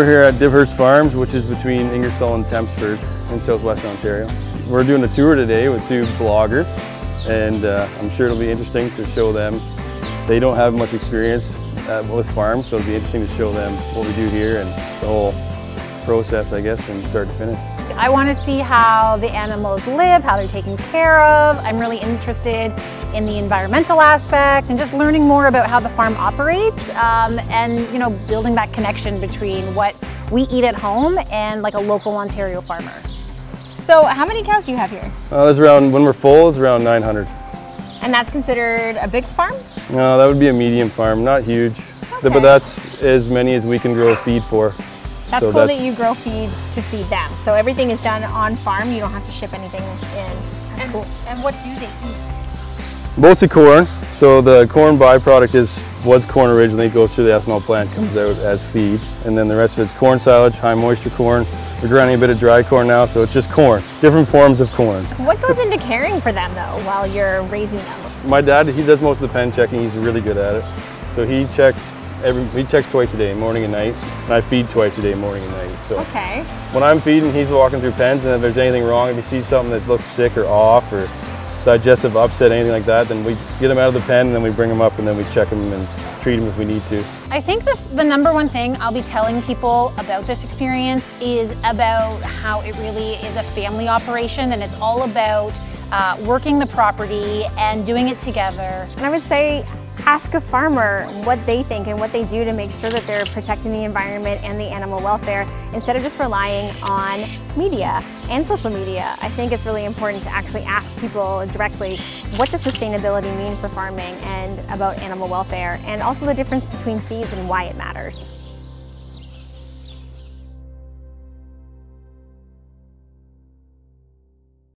We're here at Divhurst Farms, which is between Ingersoll and Thamesford in southwestern Ontario. We're doing a tour today with two bloggers, and uh, I'm sure it'll be interesting to show them. They don't have much experience uh, with farms, so it'll be interesting to show them what we do here and the whole process, I guess, from start to finish. I want to see how the animals live, how they're taken care of. I'm really interested in the environmental aspect and just learning more about how the farm operates um, and you know building that connection between what we eat at home and like a local Ontario farmer. So how many cows do you have here? Uh, it's around, when we're full, it's around 900. And that's considered a big farm? No, that would be a medium farm, not huge. Okay. But that's as many as we can grow feed for. That's So cool that's- that you grow feed to feed them. So everything is done on farm. You don't have to ship anything in. That's And, cool. and what do they eat? Mostly corn. So the corn byproduct is was corn originally, goes through the ethanol plant, comes out as feed, and then the rest of it's corn silage, high moisture corn. We're grinding a bit of dry corn now, so it's just corn, different forms of corn. What goes into caring for them though while you're raising them? My dad, he does most of the pen checking. He's really good at it. So he checks every he checks twice a day, morning and night, and I feed twice a day, morning and night. So Okay. when I'm feeding, he's walking through pens, and if there's anything wrong, if he sees something that looks sick or off or digestive upset, anything like that, then we get him out of the pen and then we bring him up and then we check him and treat him if we need to. I think the, the number one thing I'll be telling people about this experience is about how it really is a family operation and it's all about uh, working the property and doing it together. And I would say ask a farmer what they think and what they do to make sure that they're protecting the environment and the animal welfare instead of just relying on media and social media. I think it's really important to actually ask people directly what does sustainability mean for farming and about animal welfare and also the difference between feeds and why it matters.